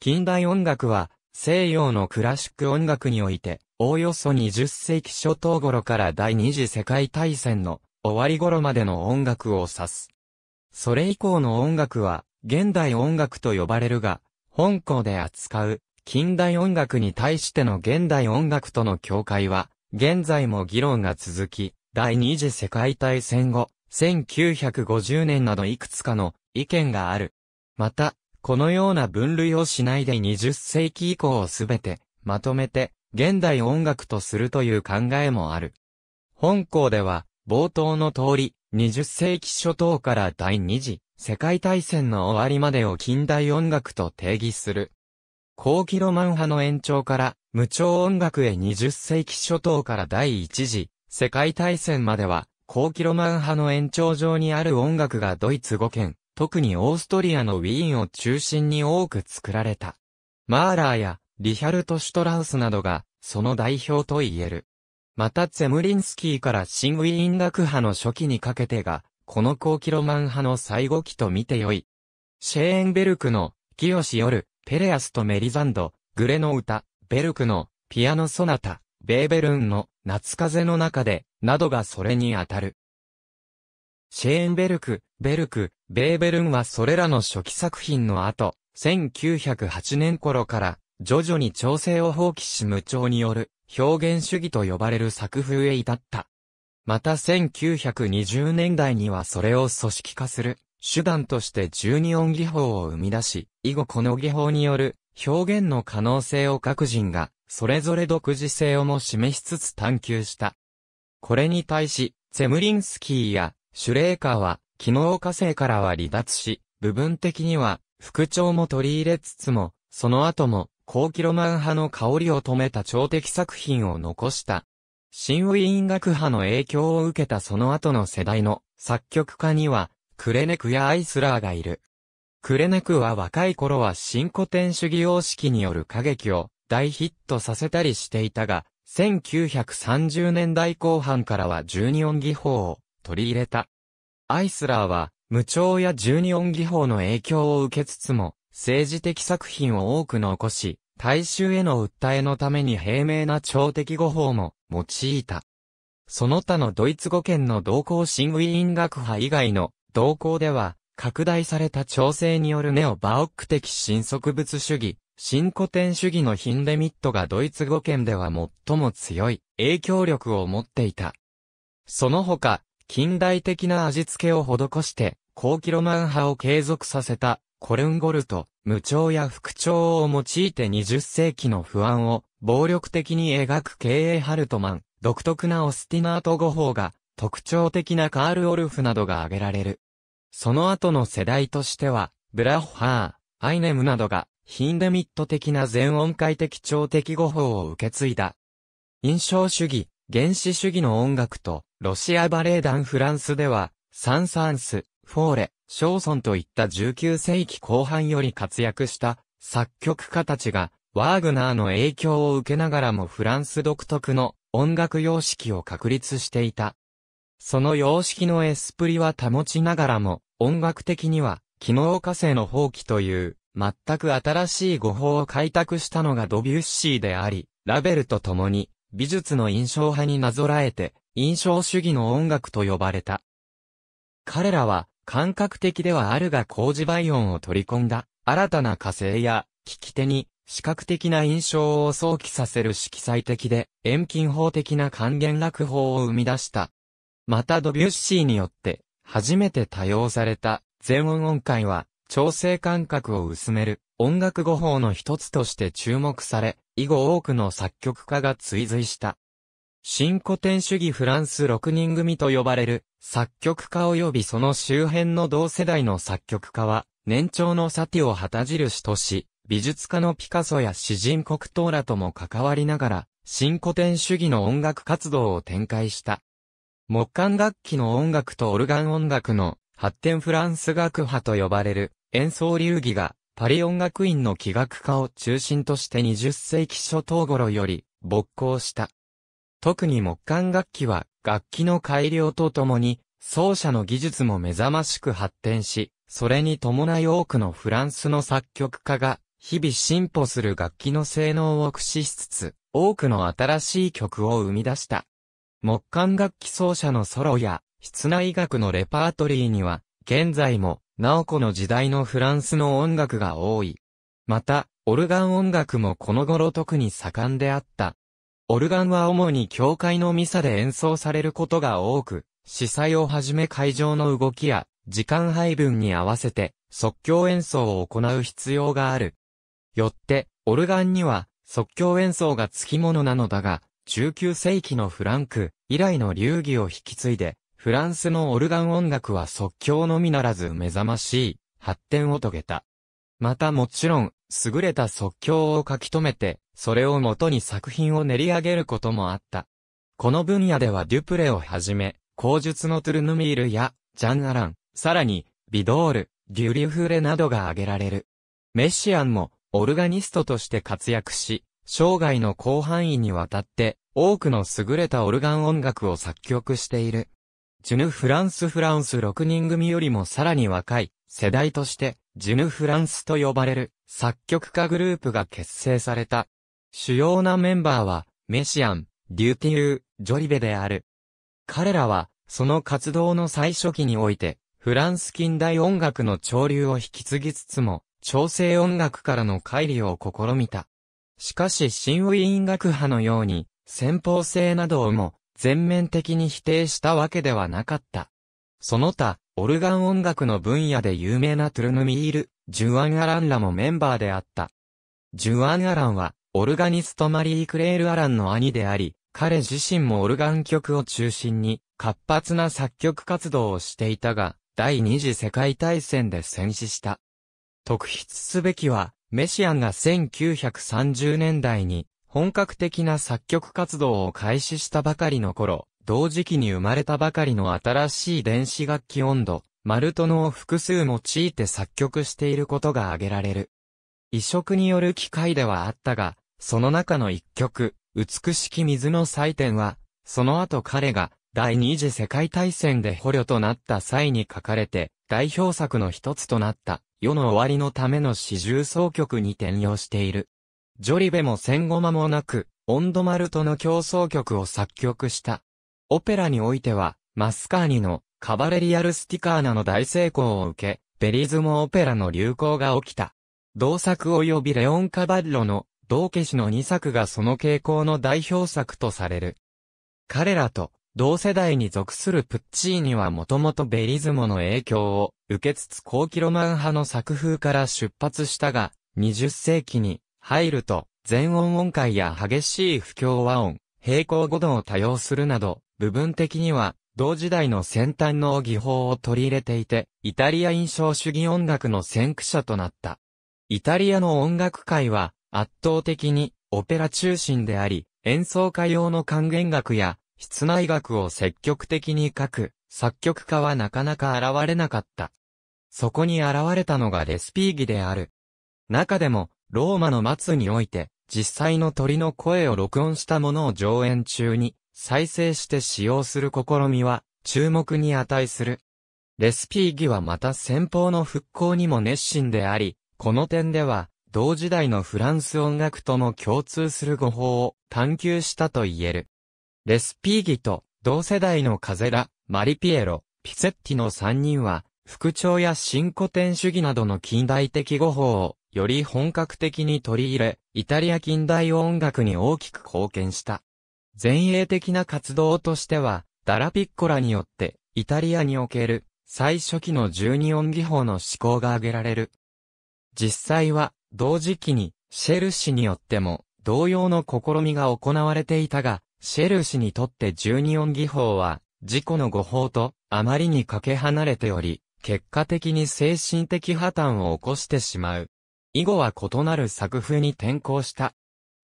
近代音楽は西洋のクラシック音楽において、おおよそ20世紀初頭頃から第二次世界大戦の終わり頃までの音楽を指す。それ以降の音楽は、現代音楽と呼ばれるが、本校で扱う近代音楽に対しての現代音楽との境界は、現在も議論が続き、第二次世界大戦後、1950年などいくつかの意見がある。また、このような分類をしないで20世紀以降をすべて、まとめて、現代音楽とするという考えもある。本校では、冒頭の通り、20世紀初頭から第二次世界大戦の終わりまでを近代音楽と定義する。後期ロマン派の延長から無調音楽へ20世紀初頭から第一次世界大戦までは後期ロマン派の延長上にある音楽がドイツ語圏、特にオーストリアのウィーンを中心に多く作られた。マーラーやリヒャルト・シュトラウスなどがその代表と言える。またツェムリンスキーから新ウィーン楽派の初期にかけてが、この後期ロマン派の最後期と見てよい。シェーンベルクの、清夜、ペレアスとメリザンド、グレの歌、ベルクの、ピアノソナタ、ベーベルンの、夏風の中で、などがそれにあたる。シェーンベルク、ベルク、ベーベルンはそれらの初期作品の後、1908年頃から、徐々に調整を放棄し無調による、表現主義と呼ばれる作風へ至った。また1920年代にはそれを組織化する、手段として12音技法を生み出し、以後この技法による表現の可能性を各人がそれぞれ独自性をも示しつつ探求した。これに対し、ツェムリンスキーやシュレーカーは機能化成からは離脱し、部分的には副調も取り入れつつも、その後も後期ロマン派の香りを止めた超的作品を残した。新ウィーン学派の影響を受けたその後の世代の作曲家にはクレネクやアイスラーがいる。クレネクは若い頃は新古典主義様式による歌劇を大ヒットさせたりしていたが、1930年代後半からは12音技法を取り入れた。アイスラーは無調や12音技法の影響を受けつつも、政治的作品を多く残し、大衆への訴えのために平明な超的語法も用いた。その他のドイツ語圏の同行新ウィーン学派以外の同行では、拡大された調整によるネオバオック的新植物主義、新古典主義のヒンデミットがドイツ語圏では最も強い影響力を持っていた。その他、近代的な味付けを施して、後期ロマン派を継続させた、コルンゴルト、無調や副調を用いて20世紀の不安を暴力的に描く経営ハルトマン、独特なオスティナート語法が特徴的なカール・オルフなどが挙げられる。その後の世代としては、ブラッハー、アイネムなどが、ヒンデミット的な全音階的超的語法を受け継いだ。印象主義、原始主義の音楽と、ロシアバレエ団フランスでは、サン・サンス、フォーレ、ショーソンといった19世紀後半より活躍した作曲家たちが、ワーグナーの影響を受けながらもフランス独特の音楽様式を確立していた。その様式のエスプリは保ちながらも、音楽的には、機能化成の放棄という、全く新しい語法を開拓したのがドビュッシーであり、ラベルと共に、美術の印象派になぞらえて、印象主義の音楽と呼ばれた。彼らは、感覚的ではあるが工事倍音を取り込んだ、新たな火星や、聞き手に、視覚的な印象を想起させる色彩的で、遠近法的な還元落法を生み出した。またドビュッシーによって初めて多用された全音音階は調整感覚を薄める音楽語法の一つとして注目され、以後多くの作曲家が追随した。新古典主義フランス6人組と呼ばれる作曲家及びその周辺の同世代の作曲家は年長のサティを旗印とし、美術家のピカソや詩人国トーラとも関わりながら新古典主義の音楽活動を展開した。木管楽器の音楽とオルガン音楽の発展フランス楽派と呼ばれる演奏流儀がパリ音楽院の器楽家を中心として20世紀初頭頃より勃興した。特に木管楽器は楽器の改良とともに奏者の技術も目覚ましく発展し、それに伴い多くのフランスの作曲家が日々進歩する楽器の性能を駆使しつつ、多くの新しい曲を生み出した。木管楽器奏者のソロや、室内楽のレパートリーには、現在も、ナオコの時代のフランスの音楽が多い。また、オルガン音楽もこの頃特に盛んであった。オルガンは主に教会のミサで演奏されることが多く、司祭をはじめ会場の動きや、時間配分に合わせて、即興演奏を行う必要がある。よって、オルガンには、即興演奏が付き物なのだが、19世紀のフランク以来の流儀を引き継いで、フランスのオルガン音楽は即興のみならず目覚ましい発展を遂げた。またもちろん、優れた即興を書き留めて、それをもとに作品を練り上げることもあった。この分野ではデュプレをはじめ、口述のトゥルヌミールや、ジャン・アラン、さらに、ビドール、デュリュフレなどが挙げられる。メシアンも、オルガニストとして活躍し、生涯の広範囲にわたって、多くの優れたオルガン音楽を作曲している。ジュヌ・フランス・フランス6人組よりもさらに若い世代として、ジュヌ・フランスと呼ばれる作曲家グループが結成された。主要なメンバーは、メシアン、デューティユー、ジョリベである。彼らは、その活動の最初期において、フランス近代音楽の潮流を引き継ぎつつも、調整音楽からの乖離を試みた。しかし新ウィーン学派のように、先方性などをも全面的に否定したわけではなかった。その他、オルガン音楽の分野で有名なトゥルヌミール、ジュアン・アランらもメンバーであった。ジュアン・アランは、オルガニストマリー・クレール・アランの兄であり、彼自身もオルガン曲を中心に活発な作曲活動をしていたが、第二次世界大戦で戦死した。特筆すべきは、メシアンが1930年代に本格的な作曲活動を開始したばかりの頃、同時期に生まれたばかりの新しい電子楽器温度、マルトノを複数用いて作曲していることが挙げられる。移植による機会ではあったが、その中の一曲、美しき水の祭典は、その後彼が第二次世界大戦で捕虜となった際に書かれて、代表作の一つとなった世の終わりのための四重奏曲に転用している。ジョリベも戦後間もなく、オンドマルトの競争曲を作曲した。オペラにおいては、マスカーニのカバレリアルスティカーナの大成功を受け、ベリズモオペラの流行が起きた。同作及びレオン・カバッロの同家氏の2作がその傾向の代表作とされる。彼らと同世代に属するプッチーニはもともとベリズモの影響を受けつつ高キロマン派の作風から出発したが、20世紀に入ると全音音階や激しい不協和音、平行語度を多用するなど、部分的には同時代の先端の技法を取り入れていて、イタリア印象主義音楽の先駆者となった。イタリアの音楽界は圧倒的にオペラ中心であり、演奏家用の管弦楽や室内楽を積極的に書く、作曲家はなかなか現れなかった。そこに現れたのがレスピーギである。中でも、ローマの末において、実際の鳥の声を録音したものを上演中に、再生して使用する試みは、注目に値する。レスピーギはまた先方の復興にも熱心であり、この点では、同時代のフランス音楽とも共通する語法を探求したと言える。レスピーギと同世代のカゼラ、マリピエロ、ピセッティの3人は、復調や新古典主義などの近代的語法をより本格的に取り入れ、イタリア近代音楽に大きく貢献した。前衛的な活動としては、ダラピッコラによって、イタリアにおける最初期の12音技法の思考が挙げられる。実際は、同時期に、シェル氏によっても、同様の試みが行われていたが、シェル氏にとって12音技法は、自己の語法とあまりにかけ離れており、結果的に精神的破綻を起こしてしまう。以後は異なる作風に転向した。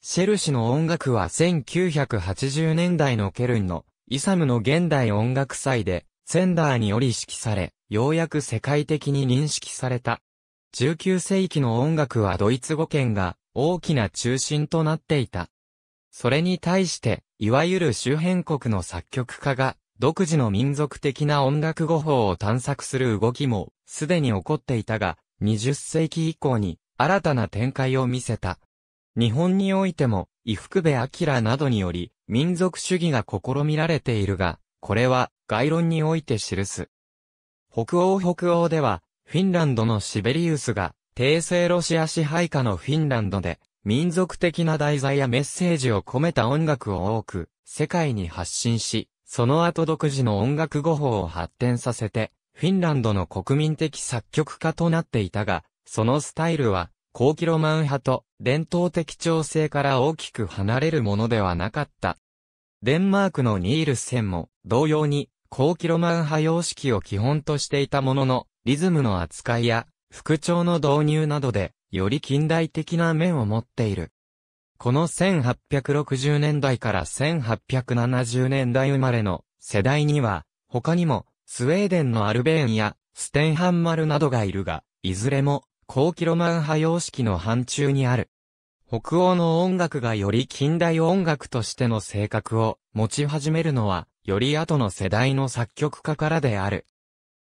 シェル氏の音楽は1980年代のケルンのイサムの現代音楽祭でセンダーにより指揮され、ようやく世界的に認識された。19世紀の音楽はドイツ語圏が大きな中心となっていた。それに対して、いわゆる周辺国の作曲家が、独自の民族的な音楽語法を探索する動きも、すでに起こっていたが、20世紀以降に、新たな展開を見せた。日本においても、伊福部明などにより、民族主義が試みられているが、これは、概論において記す。北欧北欧では、フィンランドのシベリウスが、帝政ロシア支配下のフィンランドで、民族的な題材やメッセージを込めた音楽を多く、世界に発信し、その後独自の音楽語法を発展させて、フィンランドの国民的作曲家となっていたが、そのスタイルは、高キロマン派と伝統的調整から大きく離れるものではなかった。デンマークのニールセンも同様に高キロマン派様式を基本としていたものの、リズムの扱いや復調の導入などで、より近代的な面を持っている。この1860年代から1870年代生まれの世代には、他にも、スウェーデンのアルベーンやステンハンマルなどがいるが、いずれも、高キロマン派様式の範疇にある。北欧の音楽がより近代音楽としての性格を持ち始めるのは、より後の世代の作曲家からである。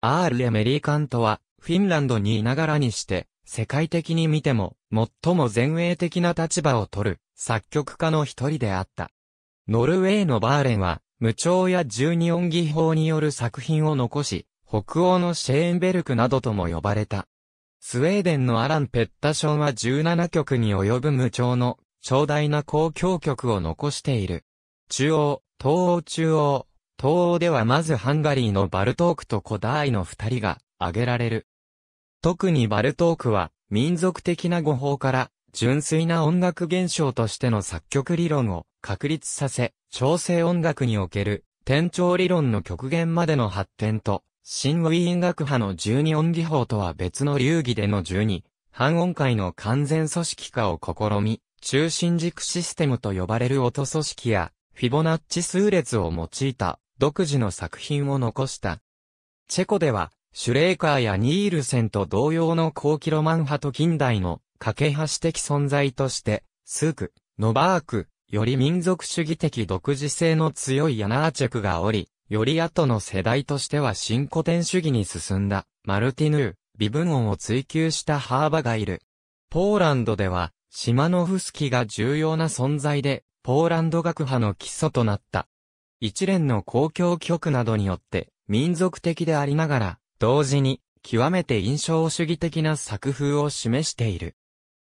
アール・エメリーカントは、フィンランドにいながらにして、世界的に見ても、最も前衛的な立場を取る、作曲家の一人であった。ノルウェーのバーレンは、無調や十二音技法による作品を残し、北欧のシェーンベルクなどとも呼ばれた。スウェーデンのアラン・ペッタションは17曲に及ぶ無調の長大な交響曲を残している。中央、東欧中央、東欧ではまずハンガリーのバルトークとコダーイの二人が挙げられる。特にバルトークは民族的な語法から純粋な音楽現象としての作曲理論を確立させ、調整音楽における転調理論の極限までの発展と、新ウィーン楽派の十二音技法とは別の流儀での十二、半音階の完全組織化を試み、中心軸システムと呼ばれる音組織や、フィボナッチ数列を用いた独自の作品を残した。チェコでは、シュレーカーやニールセンと同様の高キロマン派と近代の架け橋的存在として、スーク、ノバーク、より民族主義的独自性の強いヤナーチェクがおり、より後の世代としては新古典主義に進んだ、マルティヌー、微分音を追求したハーバがいる。ポーランドでは、シマノフスキが重要な存在で、ポーランド学派の基礎となった。一連の公共曲などによって民族的でありながら、同時に極めて印象主義的な作風を示している。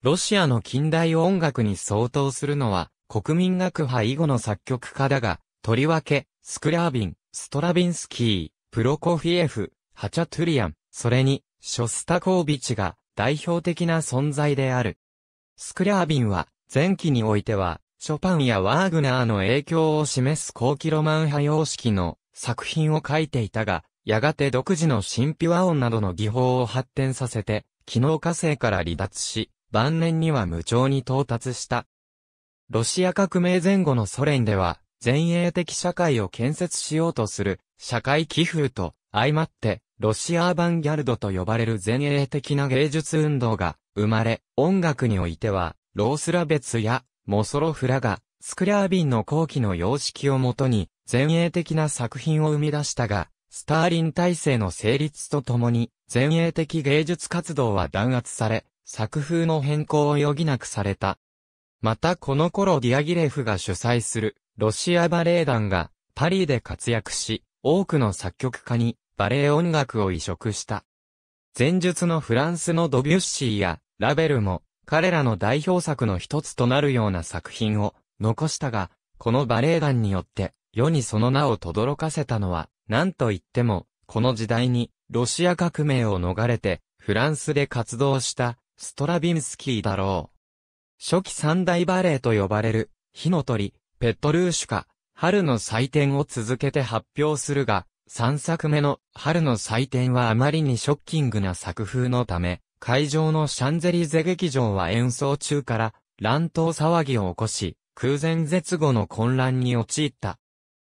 ロシアの近代音楽に相当するのは国民学派以後の作曲家だが、とりわけ、スクラービン、ストラビンスキー、プロコフィエフ、ハチャトゥリアン、それに、ショスタコービチが代表的な存在である。スクラービンは、前期においては、ショパンやワーグナーの影響を示す高キロマン派様式の作品を書いていたが、やがて独自の神秘和音などの技法を発展させて、機能火星から離脱し、晩年には無調に到達した。ロシア革命前後のソ連では、前衛的社会を建設しようとする社会気風と相まって、ロシアアバンギャルドと呼ばれる前衛的な芸術運動が生まれ、音楽においては、ロースラベツやモソロフラが、スクリャービンの後期の様式をもとに、前衛的な作品を生み出したが、スターリン体制の成立とともに、前衛的芸術活動は弾圧され、作風の変更を余儀なくされた。またこの頃ディアギレフが主催する、ロシアバレエ団が、パリで活躍し、多くの作曲家に、バレエ音楽を移植した。前述のフランスのドビュッシーや、ラベルも、彼らの代表作の一つとなるような作品を残したが、このバレエ団によって世にその名を轟かせたのは、何と言っても、この時代にロシア革命を逃れてフランスで活動したストラビンスキーだろう。初期三大バレエと呼ばれる火の鳥、ペットルーシュカ、春の祭典を続けて発表するが、3作目の春の祭典はあまりにショッキングな作風のため、会場のシャンゼリゼ劇場は演奏中から乱闘騒ぎを起こし、空前絶後の混乱に陥った。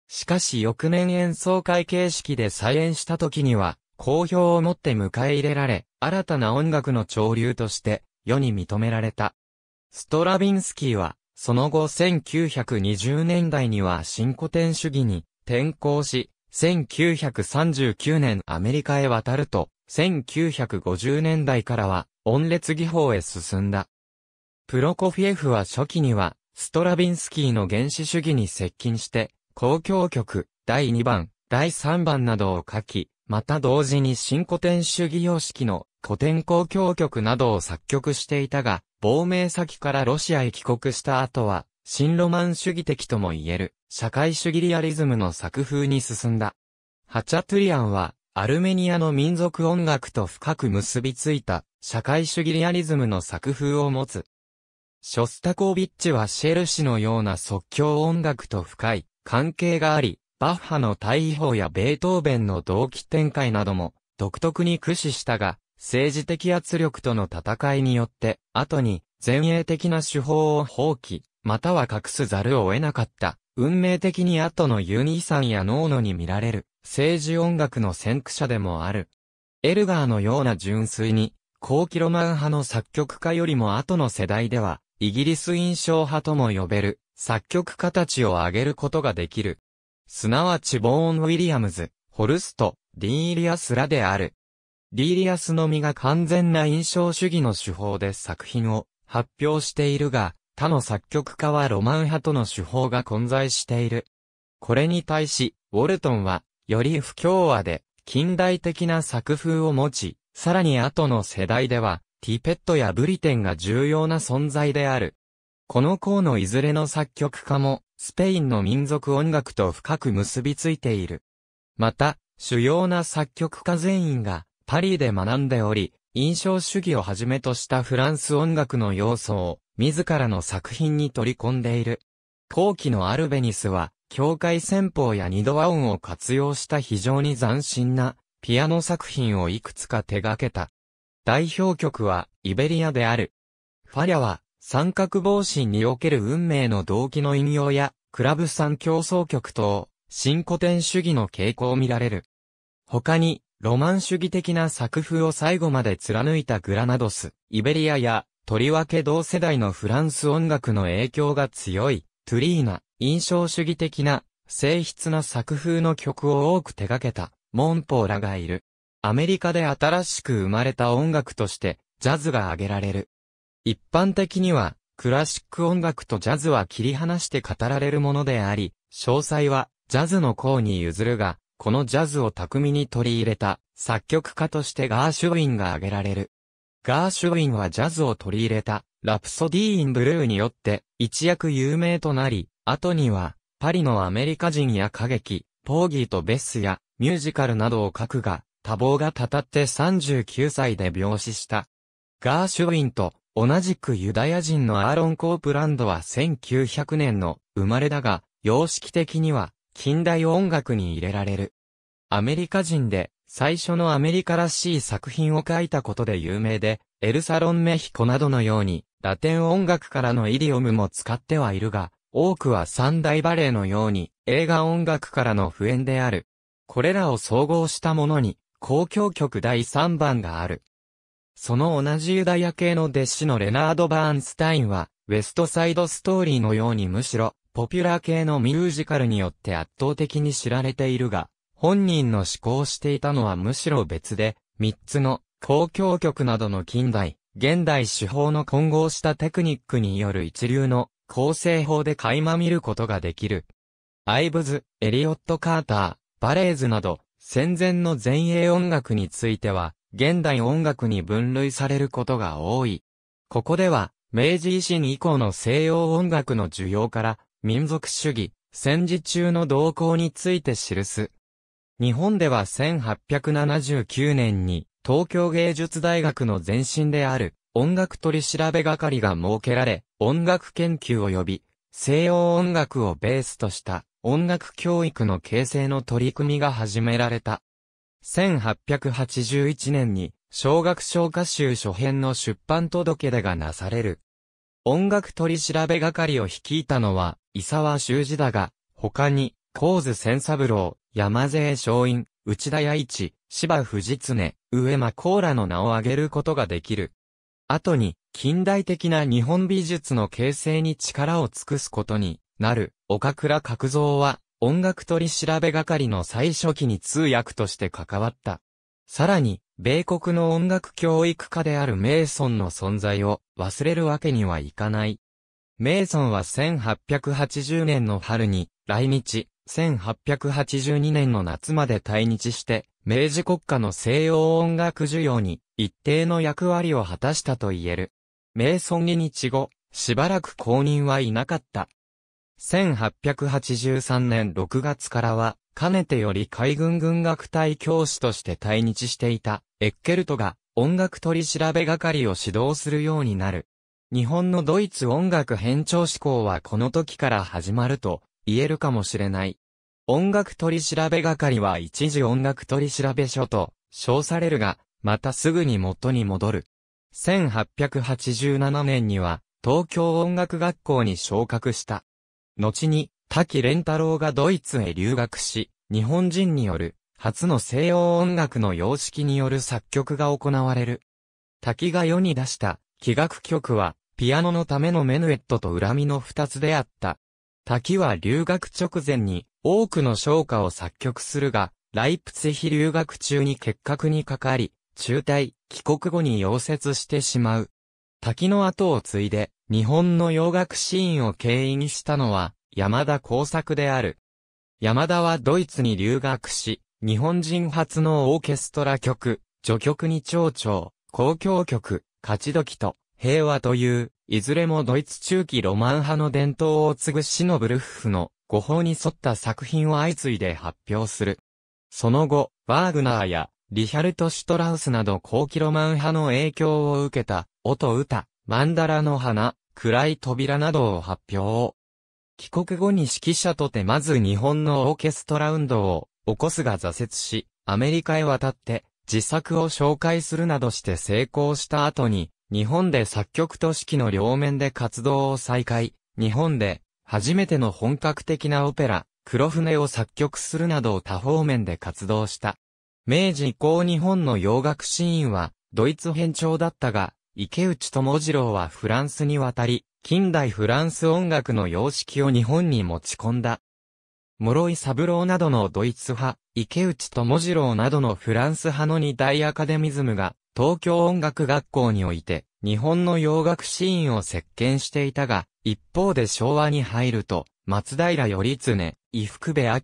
しかし翌年演奏会形式で再演した時には、好評をもって迎え入れられ、新たな音楽の潮流として世に認められた。ストラビンスキーは、その後1920年代には新古典主義に転向し、1939年アメリカへ渡ると、1950年代からは、音列技法へ進んだ。プロコフィエフは初期には、ストラビンスキーの原始主義に接近して、交響曲、第2番、第3番などを書き、また同時に新古典主義様式の古典交響曲などを作曲していたが、亡命先からロシアへ帰国した後は、新ロマン主義的とも言える、社会主義リアリズムの作風に進んだ。ハチャトゥリアンは、アルメニアの民族音楽と深く結びついた、社会主義リアリズムの作風を持つ。ショスタコービッチはシェルシのような即興音楽と深い関係があり、バッハの対比法やベートーベンの同期展開なども独特に駆使したが、政治的圧力との戦いによって、後に前衛的な手法を放棄、または隠すざるを得なかった、運命的に後のユニーさんやノーノに見られる、政治音楽の先駆者でもある。エルガーのような純粋に、後期ロマン派の作曲家よりも後の世代では、イギリス印象派とも呼べる、作曲家たちを挙げることができる。すなわちボーン・ウィリアムズ、ホルスト、ディーリアスらである。ディーリアスのみが完全な印象主義の手法で作品を発表しているが、他の作曲家はロマン派との手法が混在している。これに対し、ウォルトンは、より不協和で、近代的な作風を持ち、さらに後の世代では、ティペットやブリテンが重要な存在である。この項のいずれの作曲家も、スペインの民族音楽と深く結びついている。また、主要な作曲家全員が、パリで学んでおり、印象主義をはじめとしたフランス音楽の要素を自らの作品に取り込んでいる。後期のアルベニスは、教会戦法や二度和音を活用した非常に斬新なピアノ作品をいくつか手掛けた。代表曲はイベリアである。ファリャは三角帽子における運命の動機の引用やクラブ三競争曲等、新古典主義の傾向を見られる。他にロマン主義的な作風を最後まで貫いたグラナドス、イベリアや、とりわけ同世代のフランス音楽の影響が強い、トゥリーナ、印象主義的な、静筆な作風の曲を多く手掛けた、モンポーラがいる。アメリカで新しく生まれた音楽として、ジャズが挙げられる。一般的には、クラシック音楽とジャズは切り離して語られるものであり、詳細は、ジャズの項に譲るが、このジャズを巧みに取り入れた作曲家としてガーシュウィンが挙げられる。ガーシュウィンはジャズを取り入れたラプソディーンブルーによって一躍有名となり、後にはパリのアメリカ人や歌劇、ポーギーとベッスやミュージカルなどを書くが、多忙がたたって39歳で病死した。ガーシュウィンと同じくユダヤ人のアーロン・コープランドは1900年の生まれだが、様式的には近代音楽に入れられる。アメリカ人で最初のアメリカらしい作品を書いたことで有名で、エルサロン・メヒコなどのように、ラテン音楽からのイディオムも使ってはいるが、多くは三大バレエのように映画音楽からの普遍である。これらを総合したものに、交響曲第3番がある。その同じユダヤ系の弟子のレナード・バーンスタインは、ウェストサイドストーリーのようにむしろ、ポピュラー系のミュージカルによって圧倒的に知られているが、本人の思考していたのはむしろ別で、三つの交響曲などの近代、現代手法の混合したテクニックによる一流の構成法で垣間見ることができる。アイブズ、エリオット・カーター、バレーズなど、戦前の前衛音楽については、現代音楽に分類されることが多い。ここでは、明治維新以降の西洋音楽の需要から、民族主義、戦時中の動向について記す。日本では1879年に東京芸術大学の前身である音楽取調べ係が設けられ、音楽研究及び西洋音楽をベースとした音楽教育の形成の取り組みが始められた。1881年に小学小歌集初編の出版届出がなされる。音楽取調べ係を率いたのは、伊沢修二だが、他に、神津千三郎、山勢松陰、内田弥一、芝藤常、上間コーラの名を挙げることができる。後に、近代的な日本美術の形成に力を尽くすことになる、岡倉角蔵は、音楽取調べ係の最初期に通訳として関わった。さらに、米国の音楽教育家であるメイソンの存在を忘れるわけにはいかない。メイソンは1880年の春に来日、1882年の夏まで退日して、明治国家の西洋音楽需要に一定の役割を果たしたと言える。メイソンに日後、しばらく公認はいなかった。1883年6月からは、かねてより海軍軍楽隊教師として退日していた、エッケルトが、音楽取調べ係を指導するようになる。日本のドイツ音楽変調志向はこの時から始まると言えるかもしれない。音楽取調べ係は一時音楽取調べ所と称されるが、またすぐに元に戻る。1887年には東京音楽学校に昇格した。後に滝蓮太郎がドイツへ留学し、日本人による初の西洋音楽の様式による作曲が行われる。滝が世に出した器楽曲は、ピアノのためのメヌエットと恨みの二つであった。滝は留学直前に多くの唱歌を作曲するが、ライプツヒ留学中に結核にかかり、中退、帰国後に溶接してしまう。滝の後を継いで、日本の洋楽シーンを牽引したのは、山田耕作である。山田はドイツに留学し、日本人初のオーケストラ曲、序曲に蝶々、交響曲、勝ち時と、平和という、いずれもドイツ中期ロマン派の伝統を継ぐシノブルッフの語法に沿った作品を相次いで発表する。その後、ワーグナーやリヒャルト・シュトラウスなど後期ロマン派の影響を受けた、音歌、マンダラの花、暗い扉などを発表。帰国後に指揮者とてまず日本のオーケストラ運動を起こすが挫折し、アメリカへ渡って自作を紹介するなどして成功した後に、日本で作曲と指揮の両面で活動を再開、日本で初めての本格的なオペラ、黒船を作曲するなど多方面で活動した。明治以降日本の洋楽シーンはドイツ編調だったが、池内智次郎はフランスに渡り、近代フランス音楽の様式を日本に持ち込んだ。諸井三郎などのドイツ派、池内智次郎などのフランス派の二大アカデミズムが、東京音楽学校において、日本の洋楽シーンを席巻していたが、一方で昭和に入ると、松平頼常、伊福部明、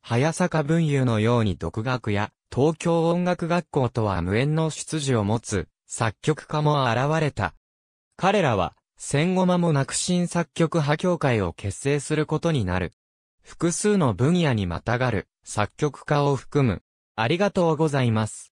早坂文雄のように独学や、東京音楽学校とは無縁の出自を持つ、作曲家も現れた。彼らは、戦後間もなく新作曲派協会を結成することになる。複数の分野にまたがる作曲家を含む。ありがとうございます。